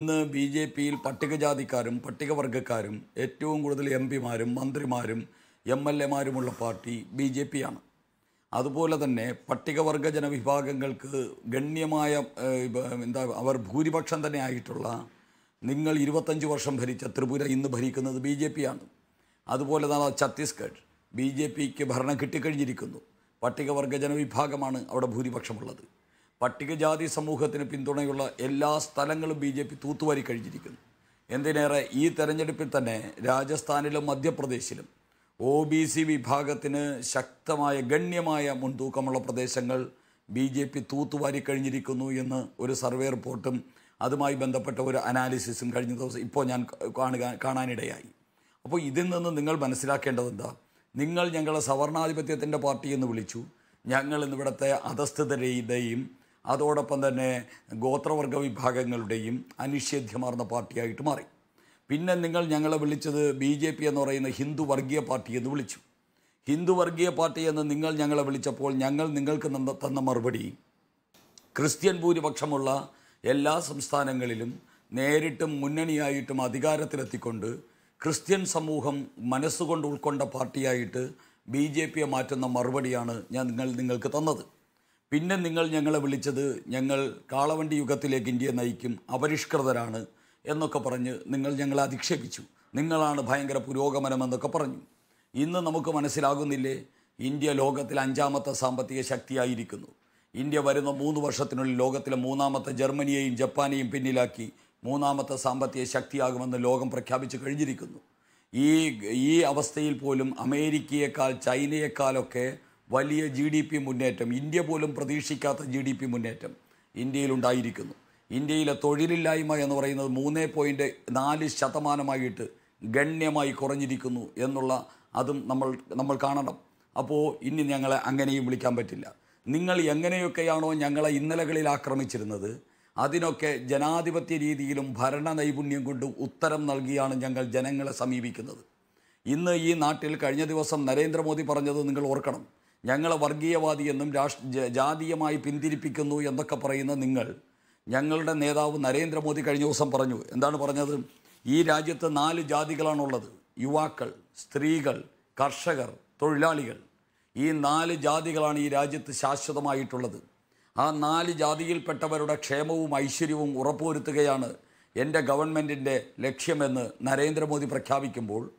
ഇന്ന് B J പിയിൽ പട്ടികജാതിക്കാരും പട്ടികവർഗക്കാരും ഏറ്റവും കൂടുതൽ എം പിമാരും മന്ത്രിമാരും എം എൽ എമാരുമുള്ള പാർട്ടി ബി ജെ പി ആണ് അതുപോലെ തന്നെ പട്ടികവർഗ ജനവിഭാഗങ്ങൾക്ക് ഗണ്യമായ എന്താ അവർ ഭൂരിപക്ഷം തന്നെ ആയിട്ടുള്ള നിങ്ങൾ ഇരുപത്തഞ്ച് വർഷം ഭരിച്ച ത്രിപുര ഇന്ന് ഭരിക്കുന്നത് ബി ജെ പി ആണ് അതുപോലെ തന്നെ ഛത്തീസ്ഗഡ് ബി ജെ പിക്ക് ഭരണം കിട്ടിക്കഴിഞ്ഞിരിക്കുന്നു. പട്ടികവർഗ ജനവിഭാഗമാണ് അവിടെ ഭൂരിപക്ഷമുള്ളത്. പട്ടികജാതി സമൂഹത്തിന് പിന്തുണയുള്ള എല്ലാ സ്ഥലങ്ങളും ബി ജെ പി തൂത്തുവാരി കഴിഞ്ഞിരിക്കുന്നു. എന്തിനേറെ ഈ തെരഞ്ഞെടുപ്പിൽ തന്നെ രാജസ്ഥാനിലും മധ്യപ്രദേശിലും ഒ ബി സി വിഭാഗത്തിന് ശക്തമായ ഗണ്യമായ മുൻതൂക്കമുള്ള പ്രദേശങ്ങൾ ബി ജെ പി തൂത്തുവാരി കഴിഞ്ഞിരിക്കുന്നു എന്ന് ഒരു സർവേ റിപ്പോർട്ടും അതുമായി ബന്ധപ്പെട്ട ഒരു അനാലിസിസും കഴിഞ്ഞ ദിവസം ഇപ്പോൾ ഞാൻ കാണുക കാണാനിടയായി. അപ്പോൾ ഇതിൽ നിന്ന് നിങ്ങൾ മനസ്സിലാക്കേണ്ടത് എന്താ? നിങ്ങൾ ഞങ്ങളെ സവർണാധിപത്യത്തിന്റെ പാർട്ടി എന്ന് വിളിച്ചു. ഞങ്ങൾ ഇന്നിവിടുത്തെ അധസ്ഥിതരുടെയും അതോടൊപ്പം തന്നെ ഗോത്രവർഗ വിഭാഗങ്ങളുടെയും അനിഷേധ്യമാർന്ന പാർട്ടിയായിട്ട് മാറി. പിന്നെ നിങ്ങൾ ഞങ്ങളെ വിളിച്ചത് ബി ജെ പി എന്ന് പറയുന്ന ഹിന്ദു വർഗീയ പാർട്ടി എന്ന് വിളിച്ചു. ഹിന്ദു വർഗീയ പാർട്ടി എന്ന് നിങ്ങൾ ഞങ്ങളെ വിളിച്ചപ്പോൾ ഞങ്ങൾ നിങ്ങൾക്ക് തന്ന മറുപടി ക്രിസ്ത്യൻ ഭൂരിപക്ഷമുള്ള എല്ലാ സംസ്ഥാനങ്ങളിലും നേരിട്ടും മുന്നണിയായിട്ടും അധികാരത്തിലെത്തിക്കൊണ്ട് ക്രിസ്ത്യൻ സമൂഹം മനസ്സുകൊണ്ട് ഉൾക്കൊണ്ട പാർട്ടിയായിട്ട് ബി ജെ പിയെ മാറ്റുന്ന മറുപടിയാണ് ഞാൻ നിങ്ങൾ നിങ്ങൾക്ക് തന്നത്. പിന്നെ നിങ്ങൾ ഞങ്ങളെ വിളിച്ചത് ഞങ്ങൾ കാളവണ്ടി യുഗത്തിലേക്ക് ഇന്ത്യയെ നയിക്കും അപരിഷ്കൃതരാണ് എന്നൊക്കെ പറഞ്ഞ് നിങ്ങൾ ഞങ്ങളെ അധിക്ഷേപിച്ചു. നിങ്ങളാണ് ഭയങ്കര പുരോഗമനം എന്നൊക്കെ പറഞ്ഞു. ഇന്ന് നമുക്ക് മനസ്സിലാകുന്നില്ലേ ഇന്ത്യ ലോകത്തിലെ അഞ്ചാമത്തെ സാമ്പത്തിക ശക്തിയായിരിക്കുന്നു. ഇന്ത്യ വരുന്ന മൂന്ന് വർഷത്തിനുള്ളിൽ ലോകത്തിലെ മൂന്നാമത്തെ ജർമ്മനിയെയും ജപ്പാനെയും പിന്നിലാക്കി മൂന്നാമത്തെ സാമ്പത്തിക ശക്തിയാകുമെന്ന് ലോകം പ്രഖ്യാപിച്ചു കഴിഞ്ഞിരിക്കുന്നു. ഈ ഈ അവസ്ഥയിൽ പോലും അമേരിക്കയേക്കാൾ ചൈനയേക്കാളൊക്കെ വലിയ ജി ഡി പി മുന്നേറ്റം ഇന്ത്യ പോലും പ്രതീക്ഷിക്കാത്ത ജി ഡി പി മുന്നേറ്റം ഇന്ത്യയിലുണ്ടായിരിക്കുന്നു. ഇന്ത്യയിലെ തൊഴിലില്ലായ്മ എന്ന് പറയുന്നത് മൂന്ന് പോയിന്റ് നാല് ശതമാനമായിട്ട് ഗണ്യമായി കുറഞ്ഞിരിക്കുന്നു എന്നുള്ള അതും നമ്മൾ നമ്മൾ കാണണം. അപ്പോൾ ഇനി ഞങ്ങളെ അങ്ങനെയും വിളിക്കാൻ പറ്റില്ല. നിങ്ങൾ എങ്ങനെയൊക്കെയാണോ ഞങ്ങളെ ഇന്നലകളിൽ ആക്രമിച്ചിരുന്നത് അതിനൊക്കെ ജനാധിപത്യ രീതിയിലും ഭരണ നൈപുണ്യം കൊണ്ട് ഉത്തരം നൽകിയാണ് ഞങ്ങൾ ജനങ്ങളെ സമീപിക്കുന്നത്. ഇന്ന് ഈ നാട്ടിൽ കഴിഞ്ഞ ദിവസം നരേന്ദ്രമോദി പറഞ്ഞത് നിങ്ങൾ ഓർക്കണം. ഞങ്ങളെ വർഗീയവാദി എന്നും രാഷ്ട്ര ജാതീയമായി പിന്തിരിപ്പിക്കുന്നു എന്നൊക്കെ പറയുന്ന നിങ്ങൾ ഞങ്ങളുടെ നേതാവ് നരേന്ദ്രമോദി കഴിഞ്ഞ ദിവസം പറഞ്ഞു. എന്താണ് പറഞ്ഞത്? ഈ രാജ്യത്ത് നാല് ജാതികളാണുള്ളത്. യുവാക്കൾ സ്ത്രീകൾ കർഷകർ തൊഴിലാളികൾ. ഈ നാല് ജാതികളാണ് ഈ രാജ്യത്ത് ശാശ്വതമായിട്ടുള്ളത്. ആ നാല് ജാതിയിൽപ്പെട്ടവരുടെ ക്ഷേമവും ഐശ്വര്യവും ഉറപ്പുവരുത്തുകയാണ് എന്റെ ഗവൺമെന്റിന്റെ ലക്ഷ്യമെന്ന് നരേന്ദ്രമോദി പ്രഖ്യാപിക്കുമ്പോൾ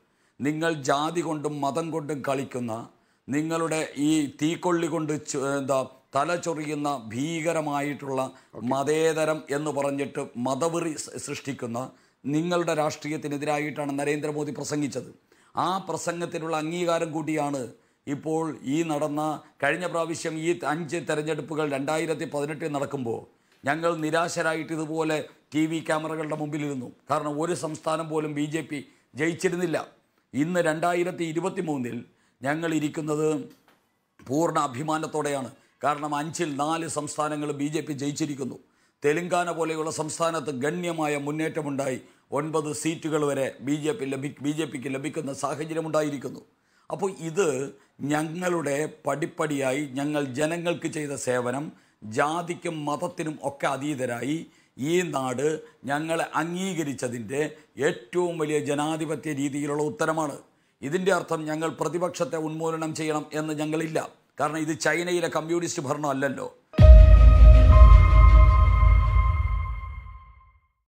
നിങ്ങൾ ജാതി കൊണ്ടും മതം കൊണ്ടും കളിക്കുന്ന നിങ്ങളുടെ ഈ തീക്കൊള്ളി കൊണ്ട് എന്താ തല ചൊറിയുന്ന ഭീകരമായിട്ടുള്ള മതേതരം എന്ന് പറഞ്ഞിട്ട് മതവെറി സൃഷ്ടിക്കുന്ന നിങ്ങളുടെ രാഷ്ട്രീയത്തിനെതിരായിട്ടാണ് നരേന്ദ്രമോദി പ്രസംഗിച്ചത്. ആ പ്രസംഗത്തിനുള്ള അംഗീകാരം കൂടിയാണ് ഇപ്പോൾ ഈ നടന്ന കഴിഞ്ഞ പ്രാവശ്യം ഈ അഞ്ച് തെരഞ്ഞെടുപ്പുകൾ രണ്ടായിരത്തി പതിനെട്ടിൽ നടക്കുമ്പോൾ ഞങ്ങൾ നിരാശരായിട്ട് ഇതുപോലെ ടി വി ക്യാമറകളുടെ മുമ്പിലിരുന്നു. കാരണം ഒരു സംസ്ഥാനം പോലും ബി ജെ പി ജയിച്ചിരുന്നില്ല. ഇന്ന് രണ്ടായിരത്തി ഇരുപത്തി മൂന്നിൽ ഞങ്ങൾ ഇരിക്കുന്നത് പൂർണ അഭിമാനത്തോടെയാണ്. കാരണം അഞ്ചിൽ നാല് സംസ്ഥാനങ്ങൾ ബി ജെ പി ജയിച്ചിരിക്കുന്നു. തെലുങ്കാന പോലെയുള്ള സംസ്ഥാനത്ത് ഗണ്യമായ മുന്നേറ്റമുണ്ടായി. ഒൻപത് സീറ്റുകൾ വരെ ബി ജെ പി ലഭി ബി ജെ പിക്ക് ലഭിക്കുന്ന സാഹചര്യമുണ്ടായിരിക്കുന്നു. അപ്പോൾ ഇത് ഞങ്ങളുടെ പടിപ്പടിയായി ഞങ്ങൾ ജനങ്ങൾക്ക് ചെയ്ത സേവനം ജാതിക്കും മതത്തിനും ഒക്കെ അതീതരായി ഈ നാട് ഞങ്ങളെ അംഗീകരിച്ചതിന്റെ ഏറ്റവും വലിയ ജനാധിപത്യ രീതിയിലുള്ള ഉത്തരമാണ്. ഇതിന്റെ അർത്ഥം ഞങ്ങൾ പ്രതിപക്ഷത്തെ ഉന്മൂലനം ചെയ്യണം എന്ന് ഞങ്ങളില്ല. കാരണം ഇത് ചൈനയിലെ കമ്മ്യൂണിസ്റ്റ് ഭരണം അല്ലല്ലോ